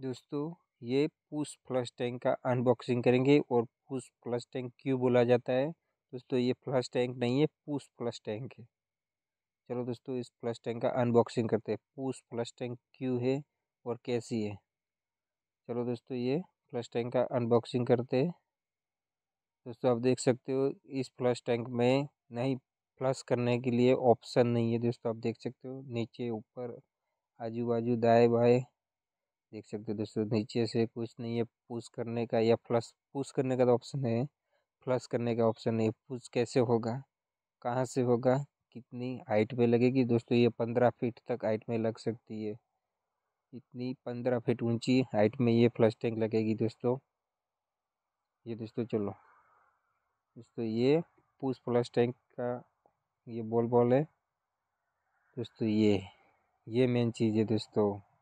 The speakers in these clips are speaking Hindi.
दोस्तों, ये पुश फ्लश टैंक का अनबॉक्सिंग करेंगे और पुश फ्लश टैंक क्यों बोला जाता है? दोस्तों, ये फ्लश टैंक नहीं है, पुश फ्लश टैंक है। चलो दोस्तों, इस फ्लश टैंक का अनबॉक्सिंग करते हैं। पुश फ्लश टैंक क्यों है और कैसी है? चलो दोस्तों, ये फ्लश टैंक का अनबॉक्सिंग करते हैं। दोस्तों, आप देख सकते हो, इस फ्लश टैंक में नहीं, फ्लश करने के लिए ऑप्शन नहीं है। दोस्तों, आप देख सकते हो, नीचे, ऊपर आजू बाजू दाएँ बाएँ देख सकते हो दोस्तों, नीचे से कुछ नहीं है पुश करने का या फ्लश पुश करने का तो ऑप्शन है। फ्लश करने का ऑप्शन नहीं पुश कैसे होगा? कहाँ से होगा? कितनी हाइट में लगेगी? दोस्तों, ये पंद्रह फीट तक हाइट में लग सकती है। इतनी पंद्रह फीट ऊँची हाइट में ये फ्लश टैंक लगेगी दोस्तों। ये दोस्तों चलो। दोस्तों, ये पुश फ्लश टैंक का ये बॉल बॉल है। दोस्तों, ये ये मेन चीज़ है दोस्तों।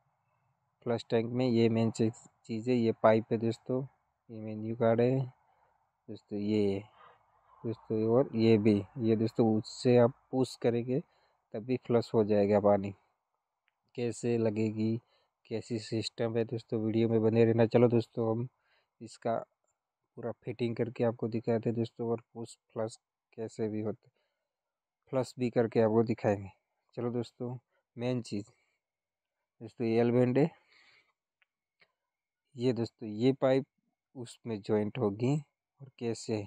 फ्लश टैंक में ये मेन चीज़ है, ये पाइप है दोस्तों, ये मेन्यू कार्ड है, दोस्तों ये, दोस्तों और ये भी, ये दोस्तों उससे आप पुश करेंगे तभी फ्लश हो जाएगा पानी। कैसे लगेगी, कैसी सिस्टम है दोस्तों, वीडियो में बने रहना। चलो दोस्तों हम इसका पूरा फिटिंग करके आपको दिखाते हैं दोस्तों और पुश फ्लश कैसे भी होते, फ्लश भी करके आपको दिखाएँगे। चलो दोस्तों मेन चीज़, दोस्तों ये एलबेंड है। ये दोस्तों, ये पाइप उसमें जॉइंट होगी और कैसे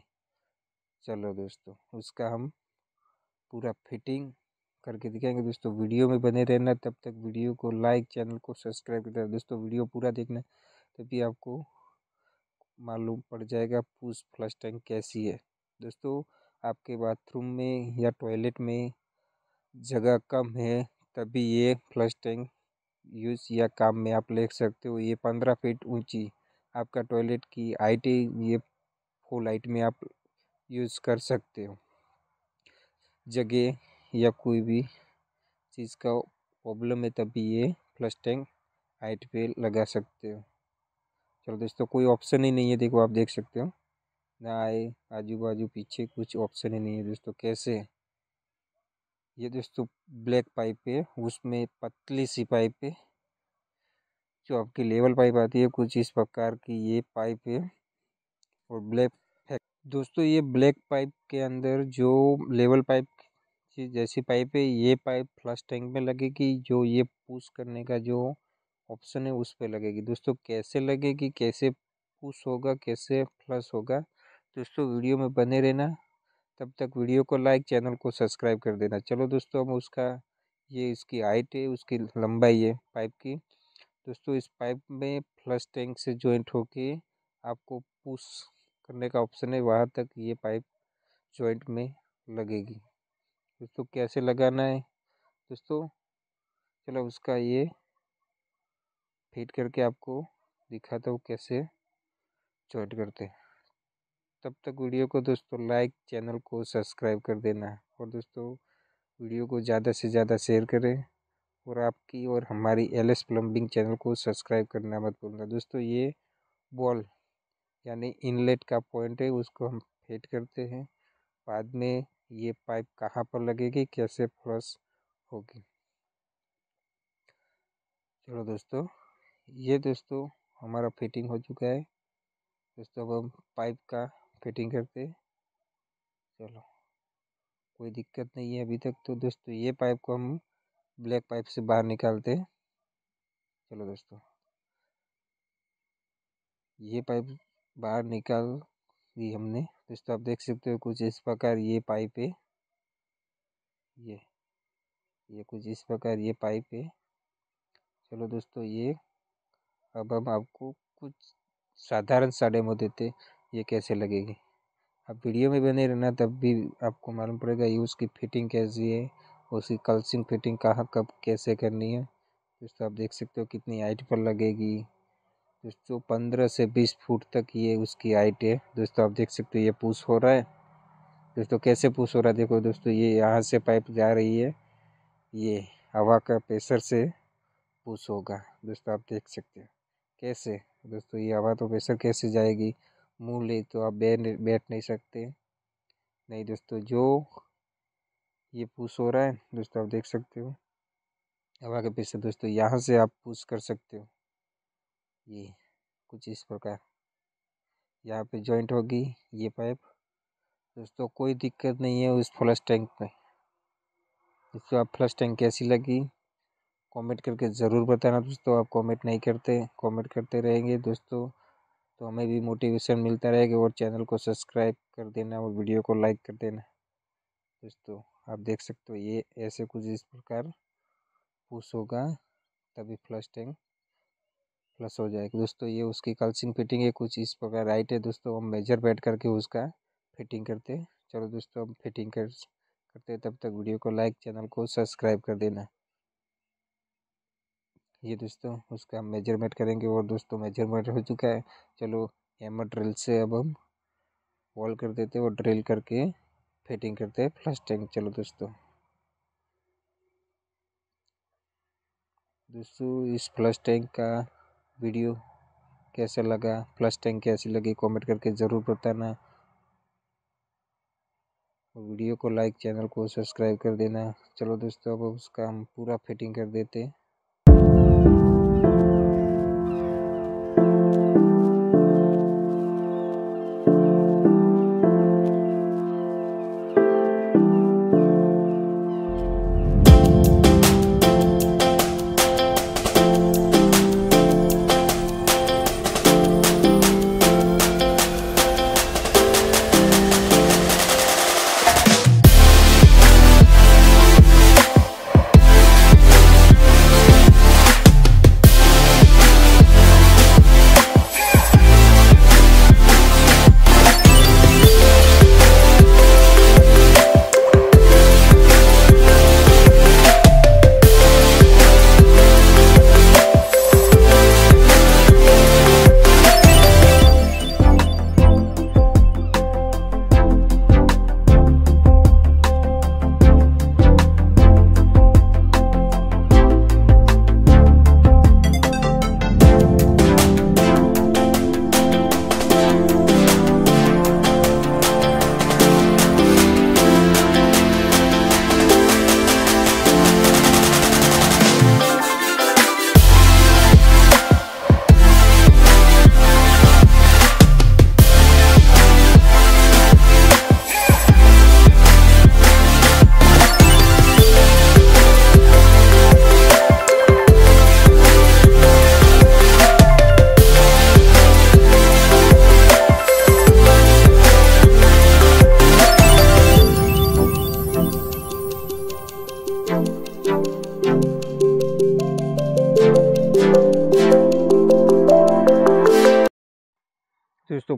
चलो दोस्तों, उसका हम पूरा फिटिंग करके दिखाएँगे। दोस्तों, वीडियो में बने रहना, तब तक वीडियो को लाइक, चैनल को सब्सक्राइब कर दोस्तों, वीडियो पूरा देखना, तभी आपको मालूम पड़ जाएगा पूस फ्लश टैंक कैसी है। दोस्तों, आपके बाथरूम में या टॉयलेट में जगह कम है, तभी ये फ्लश टैंक यूज़ या काम में आप ले सकते हो, ये पंद्रह फीट ऊँची आपका टॉयलेट की हाइट ये फुल हाइट में आप यूज़ कर सकते हो। जगह या कोई भी चीज़ का प्रॉब्लम है, तभी ये फ्लश टैंक हाइट पे लगा सकते हो। चलो दोस्तों, कोई ऑप्शन ही नहीं है, देखो आप देख सकते हो। ना आए आजू बाजू पीछे कुछ ऑप्शन ही नहीं है दोस्तों, कैसे? ये दोस्तों ब्लैक पाइप है, उसमें पतली सी पाइप है, जो आपकी लेवल पाइप आती है, कुछ इस प्रकार की ये पाइप है, और ब्लैक दोस्तों ये ब्लैक पाइप के अंदर जो लेवल पाइप जैसी पाइप है, ये पाइप फ्लश टैंक में लगेगी, जो ये पुश करने का जो ऑप्शन है, उस पर लगेगी। दोस्तों कैसे लगेगी, कैसे पुश होगा, कैसे फ्लश होगा, दोस्तों वीडियो में बने रहना। तब तक वीडियो को लाइक, चैनल को सब्सक्राइब कर देना। चलो दोस्तों हम उसका ये इसकी हाइट है, उसकी लंबाई है पाइप की। दोस्तों, इस पाइप में फ्लश टैंक से जॉइंट होके आपको पुश करने का ऑप्शन है, वहाँ तक ये पाइप जॉइंट में लगेगी। दोस्तों, कैसे लगाना है? दोस्तों, चलो उसका ये फिट करके आपको दिखाता हूँ कैसे जॉइंट करते तब तक वीडियो को दोस्तों लाइक, चैनल को सब्सक्राइब कर देना और दोस्तों वीडियो को ज़्यादा से ज़्यादा शेयर करें और आपकी और हमारी एल एस प्लम्बिंग चैनल को सब्सक्राइब करना मत भूलना। दोस्तों ये बॉल यानी इनलेट का पॉइंट है, उसको हम फिट करते हैं। बाद में ये पाइप कहाँ पर लगेगी, कैसे फ्लश होगी? चलो दोस्तों, ये दोस्तों हमारा फिटिंग हो चुका है। दोस्तों अब हम पाइप का फिटिंग करते चलो, कोई दिक्कत नहीं है अभी तक तो दोस्तों, ये पाइप को हम ब्लैक पाइप से बाहर निकालते चलो दोस्तों, ये पाइप बाहर निकाल दी हमने। दोस्तों, आप देख सकते हो कुछ इस प्रकार ये पाइप है। ये ये कुछ इस प्रकार ये पाइप है। चलो दोस्तों, ये अब हम आपको कुछ साधारण सा डेमो देते ये कैसे लगेगी। आप वीडियो में बने रहना, तब भी आपको मालूम पड़ेगा ये उसकी फिटिंग कैसी है उसकी कलसिंग फिटिंग कहाँ, कब कैसे करनी है। दोस्तों, आप देख सकते हो कितनी हाइट पर लगेगी। दोस्तों, पंद्रह से बीस फुट तक ये उसकी हाइट है। दोस्तों, आप देख सकते हो ये पुश हो रहा है। दोस्तों, कैसे पुश हो रहा है? देखो दोस्तों, ये यहाँ से पाइप जा रही है। ये हवा का प्रेशर से पुश होगा। दोस्तों, आप देख सकते हो। कैसे? दोस्तों, ये हवा तो प्रेशर कैसे जाएगी? मुँह ले तो आप बैठ नहीं सकते। नहीं दोस्तों, जो ये पुश हो रहा है, दोस्तों आप देख सकते हो। हवा के प्रेशर दोस्तों, यहाँ से आप पुश कर सकते हो। ये कुछ इस प्रकार। यहाँ पे जॉइंट होगी ये पाइप दोस्तों कोई दिक्कत नहीं है उस फ्लश टैंक में दोस्तों आप फ्लश टैंक कैसी लगी कमेंट करके ज़रूर बताना दोस्तों। आप कमेंट नहीं करते कमेंट करते रहेंगे दोस्तों। तो हमें भी मोटिवेशन मिलता रहेगा और चैनल को सब्सक्राइब कर देना और वीडियो को लाइक कर देना। दोस्तों, आप देख सकते हो ये ऐसे कुछ इस प्रकार पुश होगा, तभी फ्लश टैंक प्लस हो जाएगा। दोस्तों, ये उसकी कल्सिंग फिटिंग है, कुछ इस प्रकार राइट है। दोस्तों, हम मेजर बैठ करके उसका फिटिंग करते। चलो दोस्तों, हम फिटिंग कर, करते तब तक वीडियो को लाइक चैनल को सब्सक्राइब कर देना। ये दोस्तों, उसका मेज़रमेंट करेंगे और दोस्तों मेज़रमेंट हो चुका है। चलो एमर ड्रिल से अब हम वॉल कर देते हैं और ड्रिल करके फिटिंग करते हैं फ्लश टैंक चलो दोस्तों। दोस्तों, इस फ्लश टैंक का वीडियो कैसा लगा? फ्लश टैंक कैसी लगी? कमेंट करके ज़रूर बताना। और वीडियो को लाइक चैनल को सब्सक्राइब कर देना। चलो दोस्तों, अब उसका हम पूरा फिटिंग कर देते दोस्तों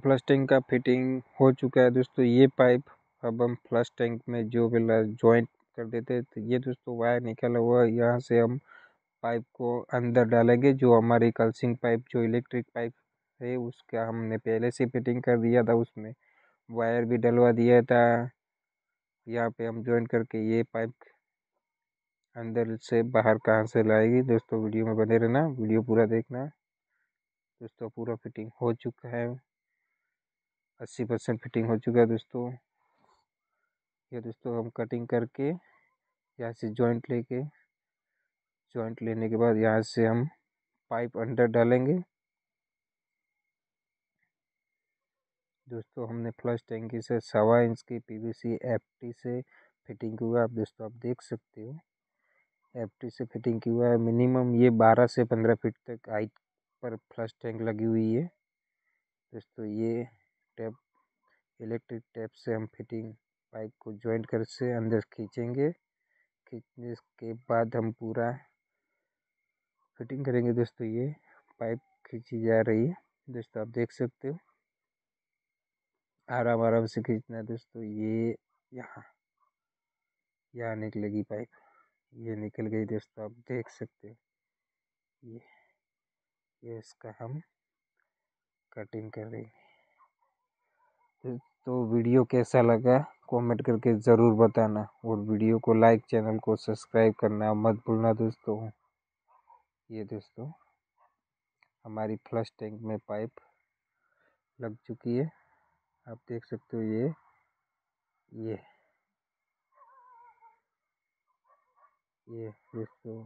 फ्लश टैंक का फिटिंग हो चुका है दोस्तों, ये पाइप अब हम फ्लश टैंक में जो भी ज्वाइंट कर देते हैं तो ये दोस्तों वायर निकला हुआ है, यहाँ से हम पाइप को अंदर डालेंगे, जो हमारी कल्सिंग पाइप, जो इलेक्ट्रिक पाइप है, उसका हमने पहले से फिटिंग कर दिया था, उसमें वायर भी डलवा दिया था। यहाँ पे हम जॉइंट करके ये पाइप अंदर से बाहर कहाँ से लाएगी, दोस्तों वीडियो में बने रहना, वीडियो पूरा देखना। दोस्तों पूरा फिटिंग हो चुका है। अस्सी परसेंट फिटिंग हो चुका है दोस्तों। ये दोस्तों हम कटिंग करके यहाँ से जॉइंट लेके जॉइंट लेने के बाद यहाँ से हम पाइप अंडर डालेंगे। दोस्तों हमने फ्लश टैंकी से सवा इंच की पीवीसी एफटी से फिटिंग हुआ आप दोस्तों आप देख सकते हो एफटी से फिटिंग की हुआ है। मिनिमम ये बारह से पंद्रह फीट तक हाइट पर फ्लश टैंक लगी हुई है। दोस्तों ये टैप, इलेक्ट्रिक टैप से हम फिटिंग पाइप को ज्वाइंट कर से अंदर खींचेंगे। खींचने के बाद हम पूरा फिटिंग करेंगे। दोस्तों, ये पाइप खींची जा रही है। दोस्तों, आप देख सकते हो। आराम आराम से खींचना है। दोस्तों, ये यहाँ यहाँ निकलेगी पाइप। ये निकल गई। दोस्तों, आप देख सकते हो। ये ये इसका हम कटिंग कर करेंगे। तो वीडियो कैसा लगा, कमेंट करके ज़रूर बताना और वीडियो को लाइक, चैनल को सब्सक्राइब करना मत भूलना दोस्तों। ये दोस्तों, हमारी फ्लश टैंक में पाइप लग चुकी है। आप देख सकते हो ये ये ये दोस्तों,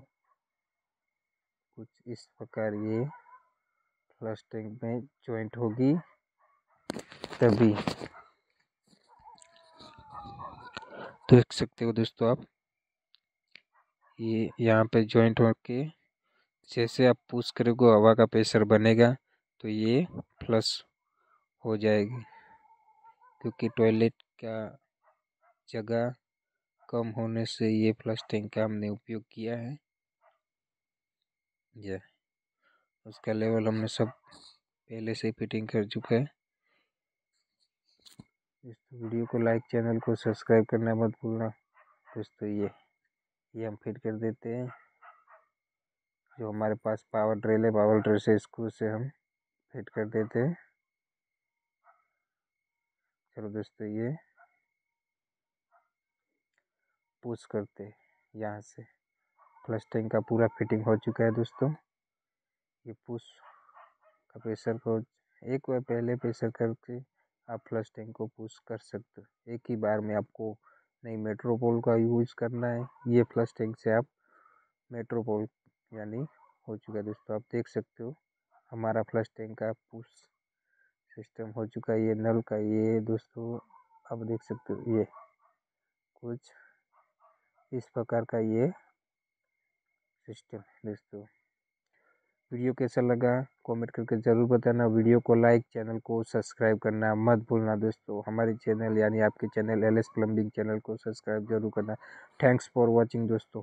कुछ इस प्रकार ये फ्लश टैंक में जॉइंट होगी। तभी। देख सकते हो दोस्तों आप, ये यहाँ पे जॉइंट होके जैसे आप पुश करोगे हवा का प्रेशर बनेगा तो ये फ्लश हो जाएगी, क्योंकि टॉयलेट का जगह कम होने से ये फ्लश टैंक का हमने उपयोग किया है। ये उसका लेवल हमने सब पहले से फिटिंग कर चुका है। इस वीडियो को लाइक, चैनल को सब्सक्राइब करना मत भूलना। दोस्तों, ये ये हम फिट कर देते हैं। जो हमारे पास पावर ड्रिल है, पावर ड्रिल से स्क्रू से हम फिट कर देते हैं। चलो दोस्तों, ये पुश करते यहाँ से। फ्लश टैंक का पूरा फिटिंग हो चुका है दोस्तों। ये पुश का प्रेशर को एक बार पहले प्रेशर करके आप फ्लश टैंक को पुश कर सकते हो। एक ही बार में आपको नहीं, मेट्रोपोल का यूज़ करना है। ये फ्लश टैंक से आप मेट्रोपोल, यानी हो चुका है दोस्तों, आप देख सकते हो। हमारा फ्लश टैंक का पुश सिस्टम हो चुका है, ये नल का ये दोस्तों, आप देख सकते हो, ये कुछ इस प्रकार का ये सिस्टम दोस्तों। वीडियो कैसा लगा कमेंट करके ज़रूर बताना। वीडियो को लाइक, चैनल को सब्सक्राइब करना मत भूलना दोस्तों। हमारे चैनल यानी आपके channel L S plumbing channel को सब्सक्राइब ज़रूर करना। थैंक्स फॉर वॉचिंग दोस्तों।